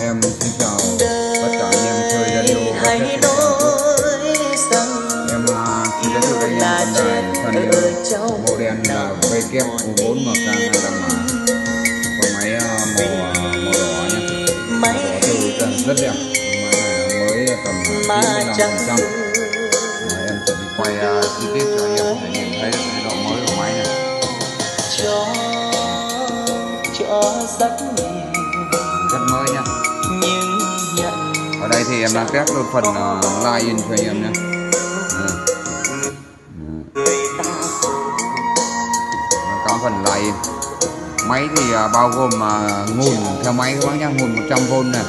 em xin chào tất cả anh em chơi radio và các em. à, xin giới thiệu với anh em con đài Thunder model là WQ4 màu cam 25 con máy à, màu à, màu đỏ nhé. Màu đỏ từ rất, rất đẹp. Này mới tầm mà 95 chẳng phần trăm. Em sẽ đi quay à, chi tiết thì em đang test luôn phần uh, line in cho anh em nhé. Ờ. Có phần line. In máy thì uh, bao gồm uh, nguồn theo máy các bác nhá nguồn 100V này.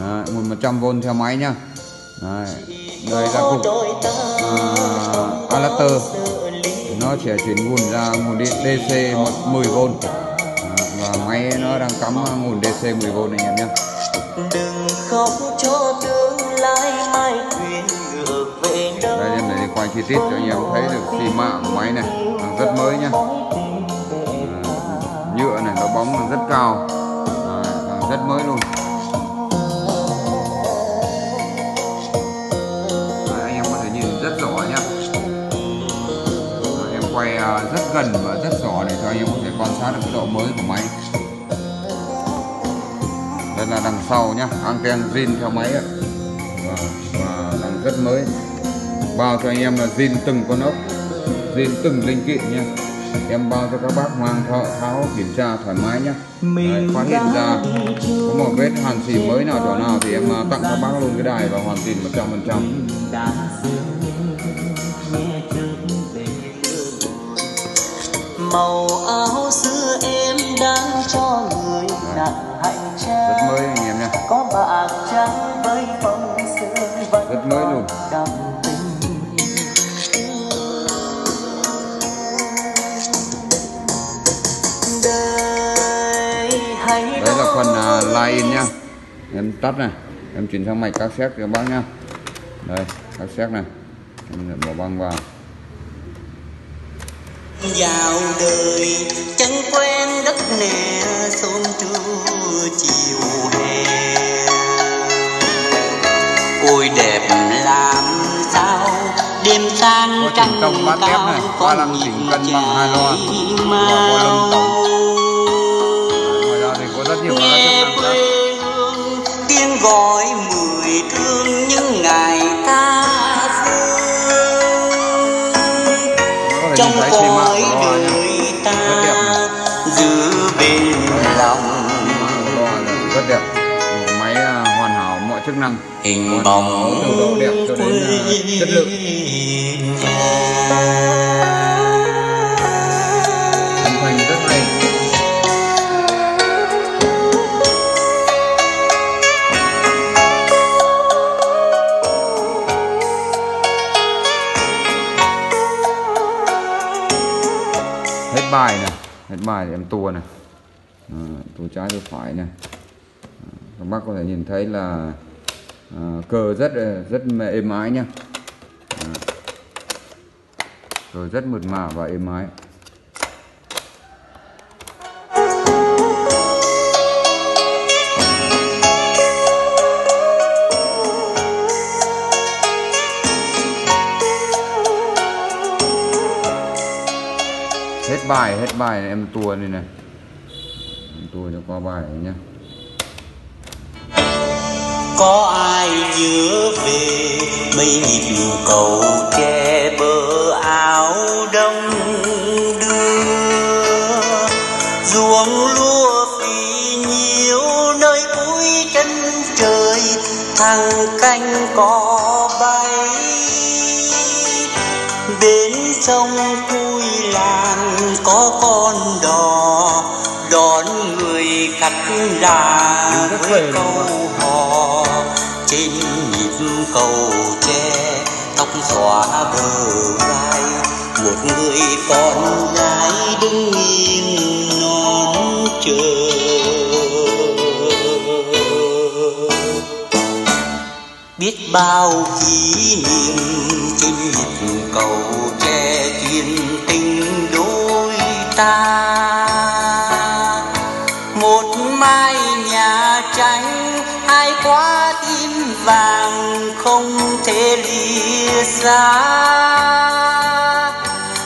Đấy, nguồn 100V theo máy nhá. Đấy. đây là cục uh, adapter. Nó sẽ chuyển nguồn ra nguồn điện DC 10V Đấy, và máy nó đang cắm nguồn DC 10V này anh em nhé đừng khóc cho tương lai ngược về đâu. Đây em để đi quay chi tiết cho anh em thấy được xi mạ của máy này đang rất mới nhá. Đấy, nhựa này nó bóng rất cao. Đang rất mới luôn. Đấy, anh em có thể nhìn rất rõ nhá. Đấy, em quay à, rất gần và rất rõ để cho anh em có thể quan sát được cái độ mới của máy đây là đằng sau nhá anten zin theo máy ạ. Và, và đang rất mới. Bao cho anh em là zin từng con ốc zin từng linh kiện nha em bao cho các bác mang thợ tháo kiểm tra thoải mái nhá. Đấy, phát hiện ra. có một vết hàn xì mới nào chỗ nào thì em à, tặng các bác luôn cái đài và hoàn tiền 100 phần trăm. Trước về màu áo xưa em đang cho người nặng hành rất mới anh em nha có bạc trắng với phong sương vẫn Rất mới luôn. tình. Đây là phần nói line in nhá em tắt này. Em chuyển sang mạch cassette cho các bác nhá. Đây cassette này. Em bỏ băng vào. Vào đời Có chỉnh tông bát tép này, ba lăng chỉnh cân bằng hai loa, và volume tổng. ngoài ra thì có rất nhiều các chức năng khác. tiếng gọi mười thương những ngày ta phương có trong cõi chức năng. Hình bóng từ độ đẹp cho đến à, chất lượng. Âm thanh rất hay. Hết bài này hết bài thì em tua này. À, tua trái tua phải này. Các bác có thể nhìn thấy là Ờ, à, cờ rất ờ, rất êm ái nhá. Ờ. À, cờ rất mượt mà và êm ái. Hết bài hết bài này, em tua đi này. Em tua cho qua bài này nhá có ai nhớ về mấy nhịp cầu che bờ áo đông đưa? Ruộng lúa phì nhiêu nơi cuối chân trời thằng canh có bay. Bên sông cui làng có con đò đón người khách ra với câu hò trên nhịp cầu tre tóc xóa bờ vai. Một người con gái đứng nghiêng non chờ. Biết bao kỷ niệm trên nhịp cầu tre chuyện tình đôi ta. Một mái nhà tranh vàng không thể lìa xa.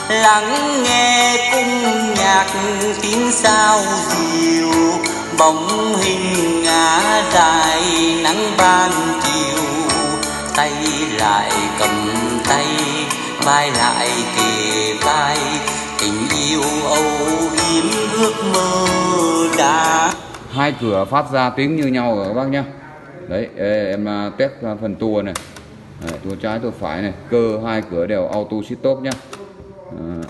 Lắng nghe cung nhạc tiếng sao dịu bóng hình ngã dài nắng ban chiều. Tay lại cầm tay, vai lại kề vai, tình yêu âu yếm ước mơ đã. Hai cửa phát ra tiếng như nhau rồi các bác nhé đấy em à, test phần tua này. Đấy, tua trái tua phải này. Cơ hai cửa đều auto stop nhá. À,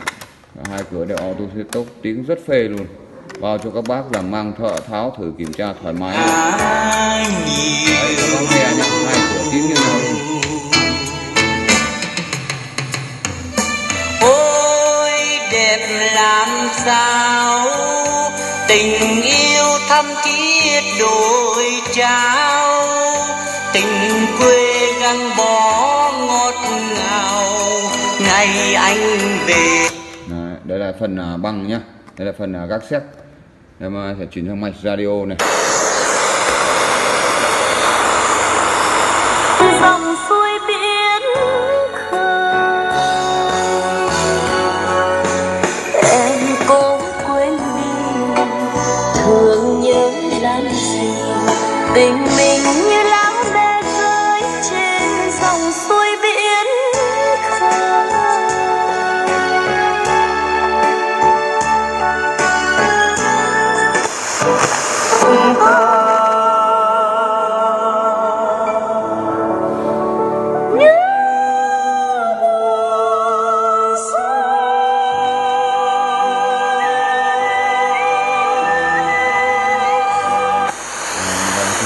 hai cửa đều auto stop tiếng rất phê luôn. Vào cho các bác là mang thợ tháo thử kiểm tra thoải mái luôn. đấy các bác nghe nhá hai cửa tiếng như nào luôn. Ôi đẹp làm sao? Tình yêu thắm thiết đôi trao tình quê gắn bó ngọt ngào ngày anh về. Đấy, đây là phần à, băng nhá. Đây là phần à, gác xét em à, sẽ chuyển sang mạch radio này. Dòng xuôi biển khơi. Em cố quên đi thương nhớ làm gì tình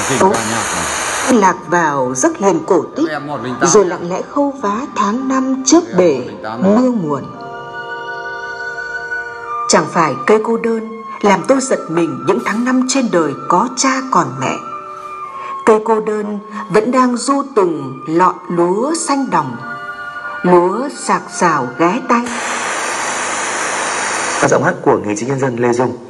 này lạc vào giấc hồn cổ tích em 108 rồi lặng lẽ khâu vá tháng năm chớp bể mưa nguồn chẳng phải cây cô đơn làm tôi giật mình những tháng năm trên đời có cha còn mẹ. Cây cô đơn vẫn đang du từng lọ lúa xanh đồng lúa sạc sào ghé tay giọng hát của nghệ sĩ nhân dân Lê Dung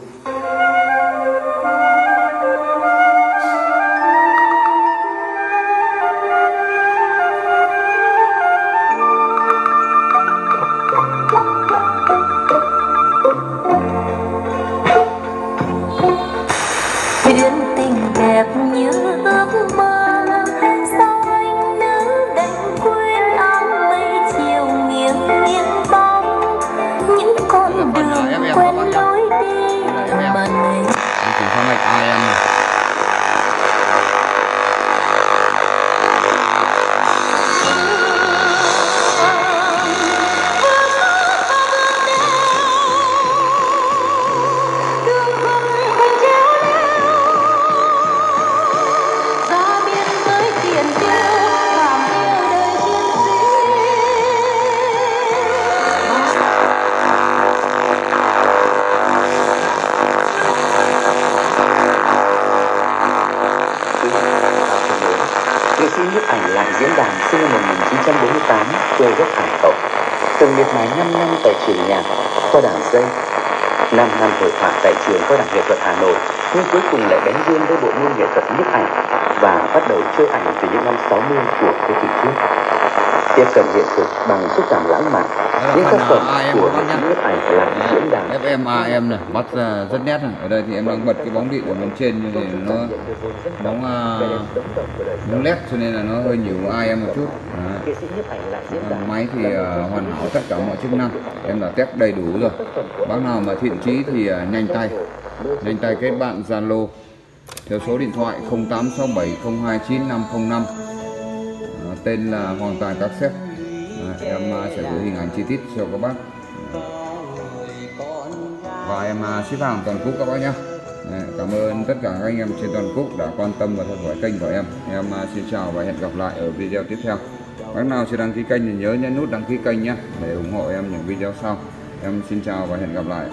sĩ nhiếp ảnh lại diễn đàn sinh năm 1948, quê gốc Hải Hậu Từng miệt mài 5 năm tại trường nhạc, khoa đảng dây. 5 năm hội họa tại trường khoa đảng nghệ thuật Hà Nội Nhưng cuối cùng lại đánh duyên với bộ môn nghệ thuật nhiếp ảnh Và bắt đầu chơi ảnh từ những năm 60 của thế kỷ trước. Tiếp cận hiện thực bằng xúc cảm lãng mạn. Là Những tác phẩm à, của nghệ sĩ nhiếp ảnh lại diễn đàn. FM AM này bắt ra rất nét này. Ở đây thì em đang bật cái bóng điện ở bên trên như thì nó bóng uh, bóng led cho nên là nó hơi nhiều AM một chút. Đàn máy thì hoàn hảo tất cả mọi chức năng. Em đã test đầy đủ rồi. Bác nào mà thiện chí thì nhanh tay. Nhanh tay kết bạn Zalo. Theo số điện thoại 0867029505 Ờ, tên là Hoàng Tài Các Xếp. À, em à, sẽ gửi hình ảnh chi tiết cho các bác. Và em uh, ship hàng toàn quốc các bác nhé. Cảm ơn tất cả các anh em trên toàn quốc đã quan tâm và theo dõi kênh của em. Em xin chào và hẹn gặp lại ở video tiếp theo. Bác nào chưa đăng ký kênh thì nhớ nhấn nút đăng ký kênh nhé để ủng hộ em những video sau. Em xin chào và hẹn gặp lại.